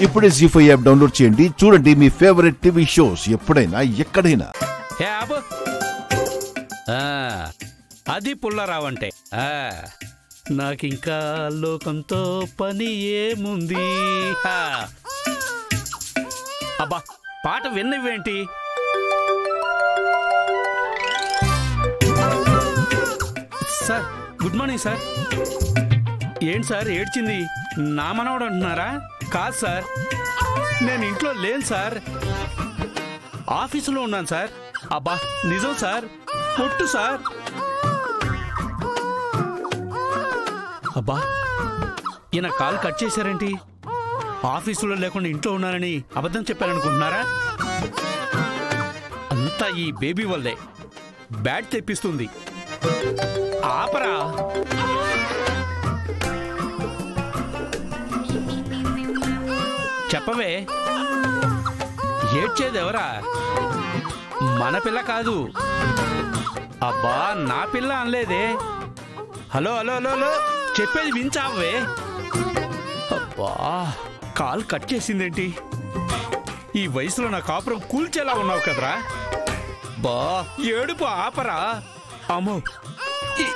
ఇప్పుడే G five app download చేయండి. చూడండి మీ ఫేవరెట్ టీవీ షోస్ ఎప్పుడైనా ఎక్కడైనా. అది పుల్లరావంటే. నాకింకా లోకంతో పని ఏముంది? అబ్బా పాట విన్నవేంటి? Sir good morning sir. ఏంటి సార్ ఏడ్చింది? నా మనవడు అంటున్నారా? కాదు సార్. నేను ఇంట్లో లేను సార్. ఆఫీసులో ఉన్నాను సార్. అబ్బా నిజం సార్. పొట్టు సార్. అబ్బా ఈయన కాల్ కట్ చేశారేంటి? ఆఫీసులో లేకుండా ఇంట్లో ఉన్నానని అబద్ధం చెప్పారనుకుంటున్నారా? అంతా ఈ బేబీ వల్లే. బ్యాట్ తెప్పిస్తుంది. ఆపరా. చెప్పవే. ఏడ్చేది ఎవరా మన పిల్ల కాదు. అబ్బా నా పిల్ల అనలేదే. Hello hello hello hello. చెప్పేది వించావే. అబ్బా కాల్ కట్ చేసిందేంటి? ఈ వయసులో నా కాపురం కూల్చేలా ఉన్నావు కదరా. బా ఏడుపు ఆపరా. అమ్మో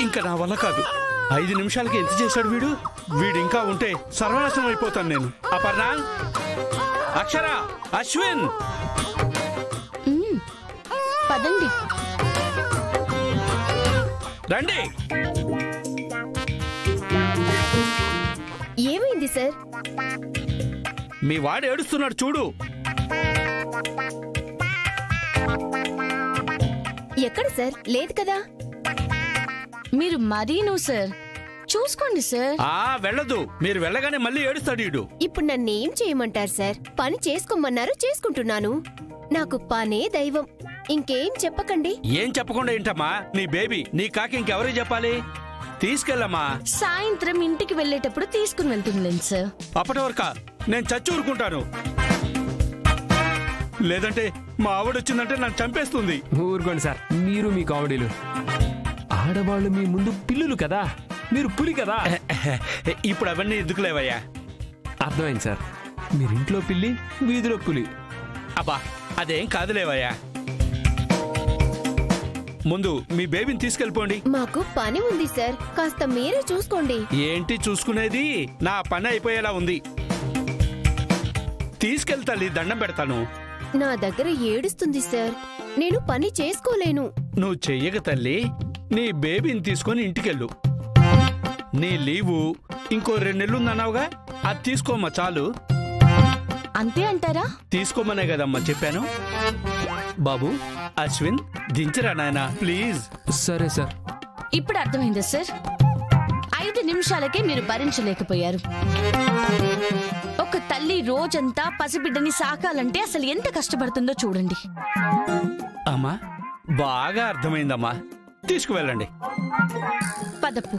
ఇంకా నా వల్ల కాదు. ఐదు నిమిషాలకి ఎంత చేశాడు వీడు? వీడింకా ఉంటే సర్వనాశనం అయిపోతాను నేను. అపర్ణ అక్షర అశ్విన్. పదండి. రండి. ఏమైంది సార్? మీ వాడు ఏడుస్తున్నాడు చూడు. ఎక్కడ సార్? లేదు కదా. మీరు మరీను సార్. చూసుకోండి సార్. ఆ వెళ్ళదు. మీరు వెళ్ళగానే మళ్ళీ ఏడుస్తాడు వీడు ఇప్పుడు నన్ను ఏం చేయమంటారు సార్? పని చేసుకోమన్నారు చేసుకుంటున్నాను. నాకు పనే దైవం. ఇంకేం చెప్పకండి? ఏం చెప్పకుండా ఏంటమ్మా? నీ బేబీ నీ కాకి ఇంకెవరికి చెప్పాలి? తీసుకెళ్ళమ్మా. సాయంత్రం ఇంటికి వెళ్ళేటప్పుడు తీసుకుని వెళ్తుందిలేండి సార్. అప్పటి వరక? నేను చచ్చి ఊరుకుంటాను. లేదంటే మా ఆవిడ వచ్చిందంటే నన్ను చంపేస్తుంది. ఊరుకోండి సార్. మీరు మీ కామెడీలు. ఆడవాళ్ళు మీ ముందు పిల్లులు కదా. మీరు పులి కదా? ఇప్పుడు అవన్నీ ఎందుకులేవయ్యా అర్థమైంది సార్. మీరు ఇంట్లో పిల్లి వీధిలో పులి. అబ్బా అదేం కాదులేవయ్యా ముందు మీ బేబీని తీసుకెళ్ళిపోండి. మాకు పని ఉంది సార్. కాస్త మీరే చూసుకోండి. ఏంటి చూసుకునేది? నా పని అయిపోయేలా ఉంది. తీసుకెళ్తాలి దండం పెడతాను. నా దగ్గర ఏడుస్తుంది సార్. నేను పని చేసుకోలేను. నువ్వు చెయ్యక తల్లి. నీ బేబీని తీసుకొని ఇంటికెళ్ళు. నీ లీవు ఇంకో రెండు నెలలు ఉందన్నావుగా అది తీసుకోమ్మా చాలు. అంతే అంటారా? తీసుకోమనే కదమ్మా చెప్పాను. బాబు అశ్విన్ దించరా నాయనా ప్లీజ్. సరే సార్. ఇప్పుడు అర్థమైందా సార్? ఐదు నిమిషాలకే మీరు భరించలేకపోయారు. ఒక తల్లి రోజంతా పసిబిడ్డని సాకాలంటే అసలు ఎంత కష్టపడుతుందో చూడండి. అమ్మా బాగా అర్థమైందమ్మా. తీసుకువెళ్ళండి. పదపు